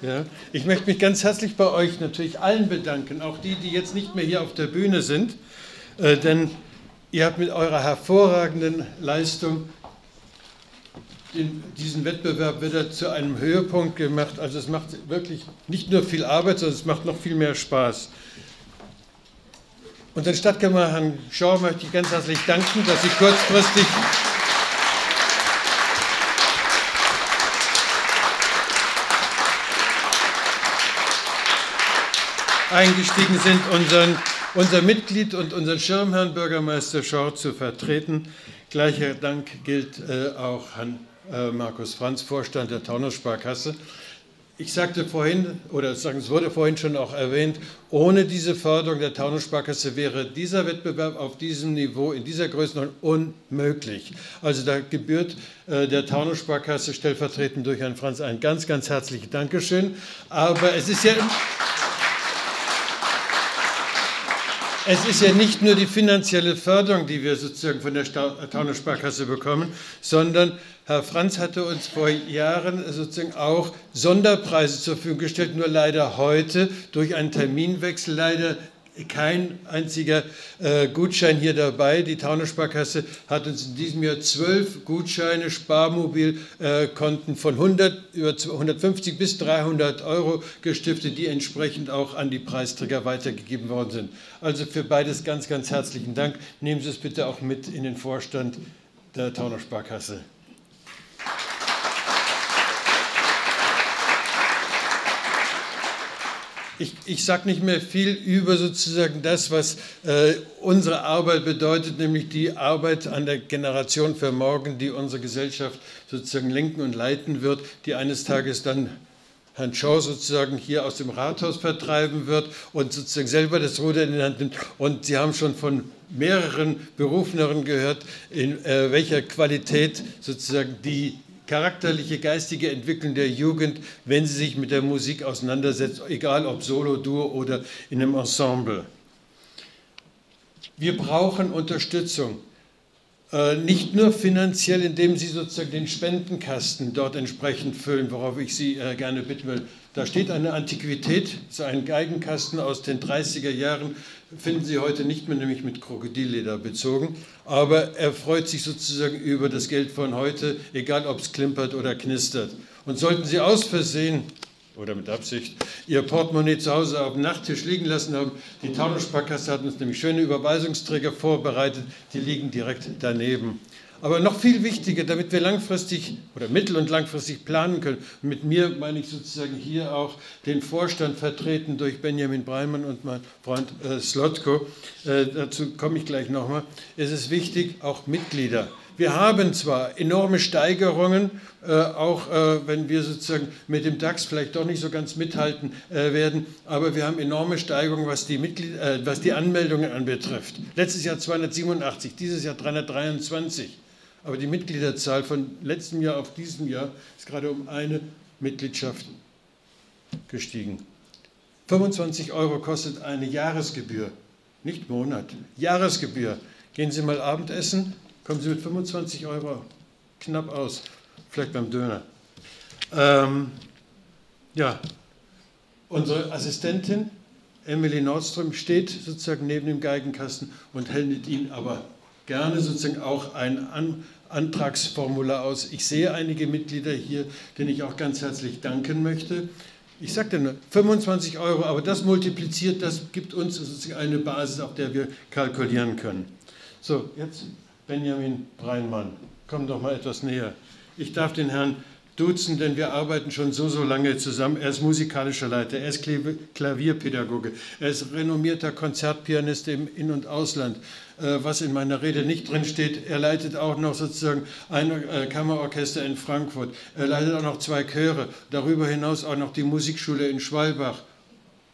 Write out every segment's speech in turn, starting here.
Ja, ich möchte mich ganz herzlich bei euch natürlich allen bedanken, auch die, die jetzt nicht mehr hier auf der Bühne sind, äh, denn ihr habt mit eurer hervorragenden Leistung den, diesen Wettbewerb wieder zu einem Höhepunkt gemacht. Also es macht wirklich nicht nur viel Arbeit, sondern es macht noch viel mehr Spaß. Und den Stadtkämmerer Herrn Schau möchte ich ganz herzlich danken, dass Sie kurzfristig eingestiegen sind, unseren, unser Mitglied und unseren Schirmherrn Bürgermeister Schor zu vertreten. Gleicher Dank gilt äh, auch Herrn äh, Markus Franz, Vorstand der Taunus-Sparkasse. Ich sagte vorhin, oder sagen, es wurde vorhin schon auch erwähnt, ohne diese Förderung der Taunus-Sparkasse wäre dieser Wettbewerb auf diesem Niveau, in dieser Größenordnung unmöglich. Also da gebührt äh, der Taunus-Sparkasse stellvertretend durch Herrn Franz ein ganz, ganz herzliches Dankeschön. Aber es ist ja... Es ist ja nicht nur die finanzielle Förderung, die wir sozusagen von der Taunus-Sparkasse bekommen, sondern Herr Franz hatte uns vor Jahren sozusagen auch Sonderpreise zur Verfügung gestellt, nur leider heute durch einen Terminwechsel. Leider kein einziger äh, Gutschein hier dabei. Die Taunus-Sparkasse hat uns in diesem Jahr zwölf Gutscheine, Sparmobilkonten äh, von 100, über 150 bis 300 Euro gestiftet, die entsprechend auch an die Preisträger weitergegeben worden sind. Also für beides ganz, ganz herzlichen Dank. Nehmen Sie es bitte auch mit in den Vorstand der Taunus-Sparkasse. Ich, ich sage nicht mehr viel über sozusagen das, was äh, unsere Arbeit bedeutet, nämlich die Arbeit an der Generation für morgen, die unsere Gesellschaft sozusagen lenken und leiten wird, die eines Tages dann Herrn Shaw sozusagen hier aus dem Rathaus vertreiben wird und sozusagen selber das Ruder in die Hand nimmt. Und Sie haben schon von mehreren Berufeneren gehört, in äh, welcher Qualität sozusagen die charakterliche, geistige Entwicklung der Jugend, wenn sie sich mit der Musik auseinandersetzt, egal ob Solo, Duo oder in einem Ensemble. Wir brauchen Unterstützung. Äh, nicht nur finanziell, indem Sie sozusagen den Spendenkasten dort entsprechend füllen, worauf ich Sie äh, gerne bitten will. Da steht eine Antiquität, so ein Geigenkasten aus den 30er Jahren, finden Sie heute nicht mehr, nämlich mit Krokodilleder bezogen. Aber er freut sich sozusagen über das Geld von heute, egal ob es klimpert oder knistert. Und sollten Sie aus Versehen oder mit Absicht ihr Portemonnaie zu Hause auf dem Nachttisch liegen lassen haben. Die Taunus-Sparkasse hat uns nämlich schöne Überweisungsträger vorbereitet, die liegen direkt daneben. Aber noch viel wichtiger, damit wir langfristig oder mittel- und langfristig planen können, mit mir meine ich sozusagen hier auch den Vorstand vertreten durch Benjamin Breimann und mein Freund äh, Slotko, äh, dazu komme ich gleich nochmal, es ist wichtig, auch Mitglieder wir haben zwar enorme Steigerungen, äh, auch äh, wenn wir sozusagen mit dem DAX vielleicht doch nicht so ganz mithalten äh, werden, aber wir haben enorme Steigerungen, was die, Mitglied, äh, was die Anmeldungen anbetrifft. Letztes Jahr 287, dieses Jahr 323. Aber die Mitgliederzahl von letztem Jahr auf diesem Jahr ist gerade um eine Mitgliedschaft gestiegen. 25 Euro kostet eine Jahresgebühr, nicht Monat, Jahresgebühr. Gehen Sie mal Abendessen, kommen Sie mit 25 Euro knapp aus, vielleicht beim Döner. Ähm, ja, unsere Assistentin Emily Nordström steht sozusagen neben dem Geigenkasten und hält Ihnen aber gerne sozusagen auch ein An Antragsformular aus. Ich sehe einige Mitglieder hier, denen ich auch ganz herzlich danken möchte. Ich sagte nur 25 Euro, aber das multipliziert, das gibt uns sozusagen eine Basis, auf der wir kalkulieren können. So, jetzt Benjamin Breinmann. Komm doch mal etwas näher. Ich darf den Herrn duzen, denn wir arbeiten schon so, so lange zusammen. Er ist musikalischer Leiter, er ist Klavierpädagoge, er ist renommierter Konzertpianist im In- und Ausland. Äh, was in meiner Rede nicht drin steht, er leitet auch noch sozusagen ein äh, Kammerorchester in Frankfurt. Er leitet auch noch zwei Chöre, darüber hinaus auch noch die Musikschule in Schwalbach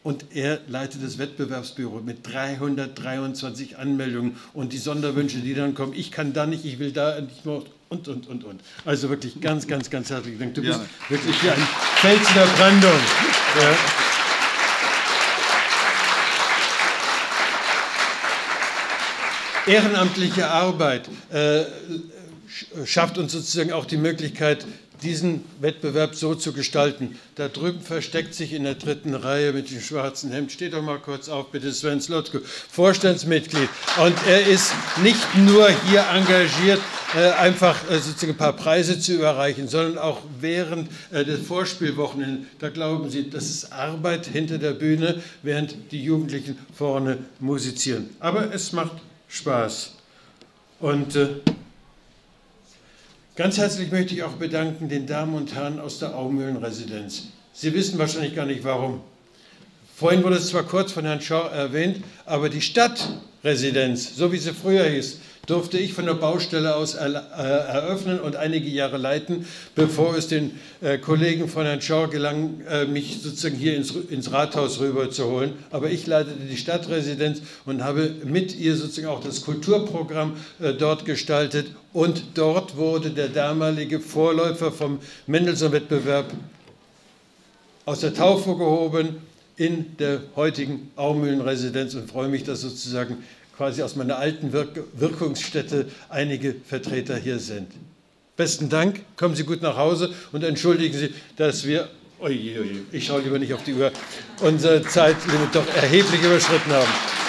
und er leitet das Wettbewerbsbüro mit 323 Anmeldungen und die Sonderwünsche, die dann kommen. Ich kann da nicht, ich will da nicht mehr und, und, und, und. Also wirklich ganz, ganz, ganz herzlichen Dank. Du ja. bist wirklich hier ein Fels der Brandung. Ja. Ehrenamtliche Arbeit äh, schafft uns sozusagen auch die Möglichkeit, diesen Wettbewerb so zu gestalten. Da drüben versteckt sich in der dritten Reihe mit dem schwarzen Hemd, steht doch mal kurz auf, bitte Sven Slotko, Vorstandsmitglied. Und er ist nicht nur hier engagiert, äh, einfach äh, sozusagen ein paar Preise zu überreichen, sondern auch während äh, des Vorspielwochenende. Da glauben Sie, das ist Arbeit hinter der Bühne, während die Jugendlichen vorne musizieren. Aber es macht Spaß. Und Ganz herzlich möchte ich auch bedanken den Damen und Herren aus der Aumühlenresidenz. Sie wissen wahrscheinlich gar nicht warum. Vorhin wurde es zwar kurz von Herrn Schau erwähnt, aber die Stadtresidenz, so wie sie früher hieß, durfte ich von der Baustelle aus äh, eröffnen und einige Jahre leiten, bevor es den äh, Kollegen von Herrn Schau gelang, äh, mich sozusagen hier ins, ins Rathaus rüber zu holen. Aber ich leitete die Stadtresidenz und habe mit ihr sozusagen auch das Kulturprogramm dort gestaltet. Und dort wurde der damalige Vorläufer vom Mendelssohn-Wettbewerb aus der Taufe gehoben in der heutigen Aumühlenresidenz und freue mich, dass sozusagen quasi aus meiner alten Wirk Wirkungsstätte einige Vertreter hier sind. Besten Dank, kommen Sie gut nach Hause und entschuldigen Sie, dass wir, oje, oje, ich schaue lieber nicht auf die Uhr, unser Zeitlimit doch erheblich überschritten haben.